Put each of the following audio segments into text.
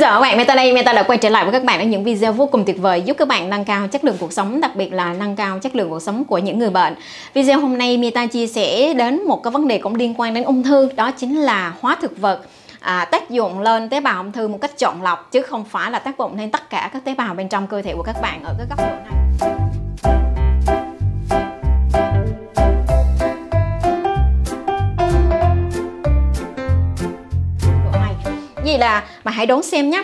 Xin chào các bạn, Meta đây, Meta đã quay trở lại với các bạn ở những video vô cùng tuyệt vời giúp các bạn nâng cao chất lượng cuộc sống, đặc biệt là nâng cao chất lượng cuộc sống của những người bệnh. Video hôm nay Meta chia sẻ đến một cái vấn đề cũng liên quan đến ung thư, đó chính là hóa thực vật à, tác dụng lên tế bào ung thư một cách chọn lọc chứ không phải là tác dụng lên tất cả các tế bào bên trong cơ thể của các bạn ở cái góc độ này. Là mà hãy đón xem nhé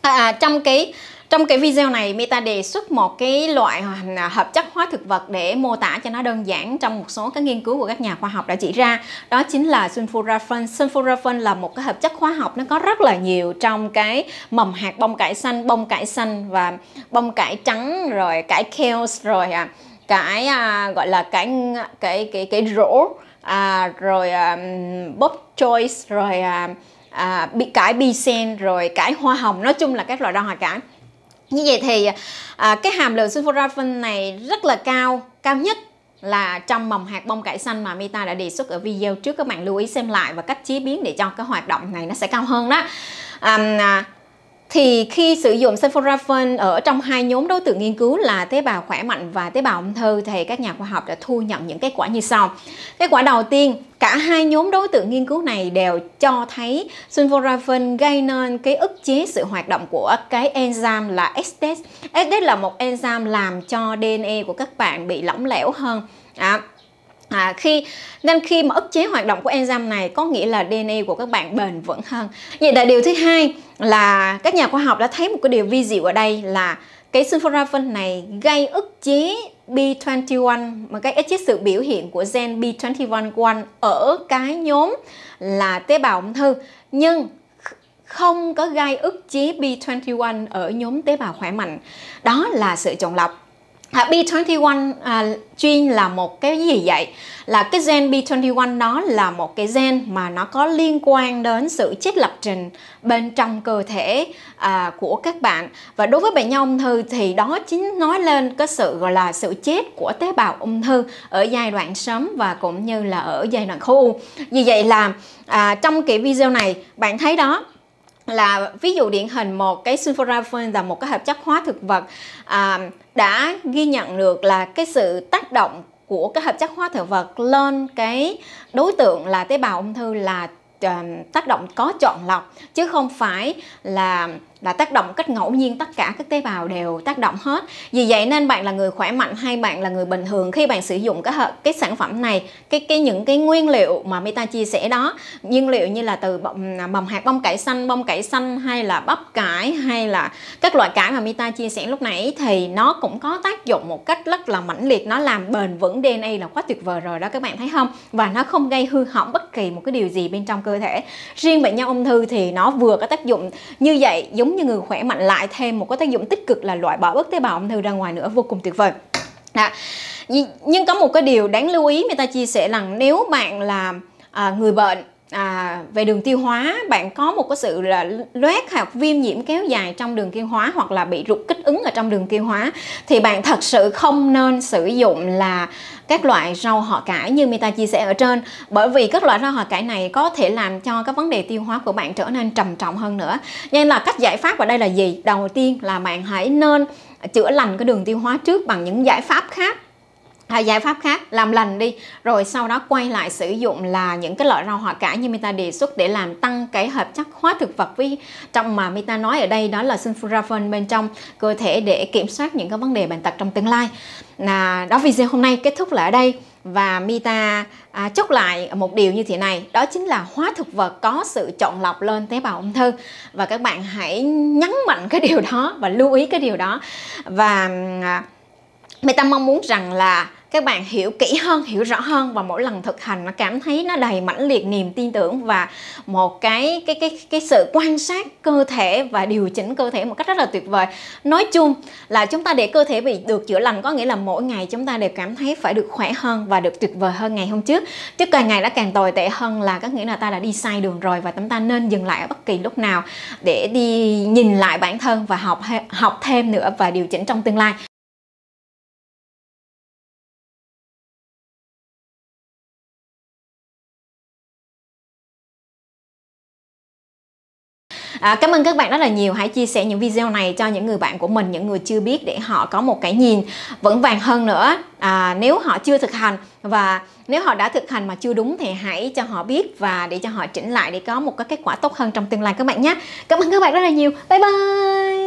à, à, trong cái trong cái video này Meta đề xuất một cái loại à, hợp chất hóa thực vật để mô tả cho nó đơn giản trong một số các nghiên cứu của các nhà khoa học đã chỉ ra đó chính là sulforaphane. Sulforaphane là một cái hợp chất hóa học nó có rất là nhiều trong cái mầm hạt bông cải xanh, bông cải xanh và bông cải trắng rồi cải kale rồi à, cái à, gọi là cái cái cái cái rổ à, rồi à, bok choice rồi à, à, cải bi sen rồi cải hoa hồng nói chung là các loại rau hoa cải. Như vậy thì à, cái hàm lượng sulforaphane này rất là cao cao nhất là trong mầm hạt bông cải xanh mà meta đã đề xuất ở video trước. Các bạn lưu ý xem lại và cách chế biến để cho cái hoạt động này nó sẽ cao hơn đó. À, thì khi sử dụng sulforaphane ở trong hai nhóm đối tượng nghiên cứu là tế bào khỏe mạnh và tế bào ung thư thì các nhà khoa học đã thu nhận những kết quả như sau. Kết quả đầu tiên, cả hai nhóm đối tượng nghiên cứu này đều cho thấy sulforaphane gây nên cái ức chế sự hoạt động của cái enzyme là estes. Estes là một enzyme làm cho DNA của các bạn bị lỏng lẻo hơn. À, À, khi nên khi mà ức chế hoạt động của enzyme này có nghĩa là DNA của các bạn bền vững hơn. Vậy là điều thứ hai là các nhà khoa học đã thấy một cái điều vi diệu ở đây là cái sulforaphane này gây ức chế B21 mà cái ức chế sự biểu hiện của gen B21 ở cái nhóm là tế bào ung thư nhưng không có gây ức chế B21 ở nhóm tế bào khỏe mạnh. Đó là sự chọn lọc À, B21 à, chuyên là một cái gì vậy? Là cái gen B21 nó là một cái gen mà nó có liên quan đến sự chết lập trình bên trong cơ thể à, của các bạn và đối với bệnh nhân ung thư thì đó chính nói lên cái sự gọi là sự chết của tế bào ung thư ở giai đoạn sớm và cũng như là ở giai đoạn khối u. Vì vậy là à, trong cái video này bạn thấy đó là ví dụ điển hình một cái sulforaphane là một cái hợp chất hóa thực vật à, đã ghi nhận được là cái sự tác động của cái hợp chất hóa thực vật lên cái đối tượng là tế bào ung thư là uh, tác động có chọn lọc chứ không phải là là tác động cách ngẫu nhiên tất cả các tế bào đều tác động hết. Vì vậy nên bạn là người khỏe mạnh hay bạn là người bình thường khi bạn sử dụng cái cái sản phẩm này, cái cái những cái nguyên liệu mà Meta chia sẻ đó. Nguyên liệu như là từ mầm à, hạt, bông cải xanh, bông cải xanh hay là bắp cải hay là các loại cải mà Meta chia sẻ lúc nãy thì nó cũng có tác dụng một cách rất là mãnh liệt. Nó làm bền vững DNA là quá tuyệt vời rồi đó các bạn thấy không? Và nó không gây hư hỏng bất kỳ một cái điều gì bên trong cơ thể. Riêng bệnh nhân ung thư thì nó vừa có tác dụng như vậy, giống giống như người khỏe mạnh lại thêm một cái tác dụng tích cực là loại bỏ bớt tế bào ung thư ra ngoài nữa vô cùng tuyệt vời đó. nhưng có một cái điều đáng lưu ý người ta chia sẻ rằng nếu bạn là à, người bệnh à, về đường tiêu hóa bạn có một cái sự là loét hoặc viêm nhiễm kéo dài trong đường tiêu hóa hoặc là bị rụt kích ứng ở trong đường tiêu hóa thì bạn thật sự không nên sử dụng là các loại rau họ cải như Meta chia sẻ ở trên. Bởi vì các loại rau họ cải này có thể làm cho các vấn đề tiêu hóa của bạn trở nên trầm trọng hơn nữa. Nên là cách giải pháp ở đây là gì? Đầu tiên là bạn hãy nên chữa lành cái đường tiêu hóa trước bằng những giải pháp khác hay giải pháp khác làm lành đi rồi sau đó quay lại sử dụng là những cái loại rau hoa cải như Meta đề xuất để làm tăng cái hợp chất hóa thực vật với trong mà Meta nói ở đây đó là sulforaphane bên trong cơ thể để kiểm soát những cái vấn đề bệnh tật trong tương lai. Là đó video hôm nay kết thúc là ở đây. Và Mita à, chốt lại một điều như thế này đó chính là hóa thực vật có sự chọn lọc lên tế bào ung thư. Và các bạn hãy nhấn mạnh cái điều đó và lưu ý cái điều đó. Và à, Meta mong muốn rằng là các bạn hiểu kỹ hơn, hiểu rõ hơn và mỗi lần thực hành nó cảm thấy nó đầy mãnh liệt niềm tin tưởng và một cái cái cái cái sự quan sát cơ thể và điều chỉnh cơ thể một cách rất là tuyệt vời. Nói chung là chúng ta để cơ thể bị được chữa lành có nghĩa là mỗi ngày chúng ta đều cảm thấy phải được khỏe hơn và được tuyệt vời hơn ngày hôm trước. Chứ càng ngày đã càng tồi tệ hơn là có nghĩa là ta đã đi sai đường rồi và chúng ta nên dừng lại ở bất kỳ lúc nào để đi nhìn lại bản thân và học học thêm nữa và điều chỉnh trong tương lai. À, cảm ơn các bạn rất là nhiều. Hãy chia sẻ những video này cho những người bạn của mình những người chưa biết để họ có một cái nhìn vững vàng hơn nữa. À, nếu họ chưa thực hành và nếu họ đã thực hành mà chưa đúng thì hãy cho họ biết và để cho họ chỉnh lại để có một cái kết quả tốt hơn trong tương lai các bạn nhé. Cảm ơn các bạn rất là nhiều. Bye bye!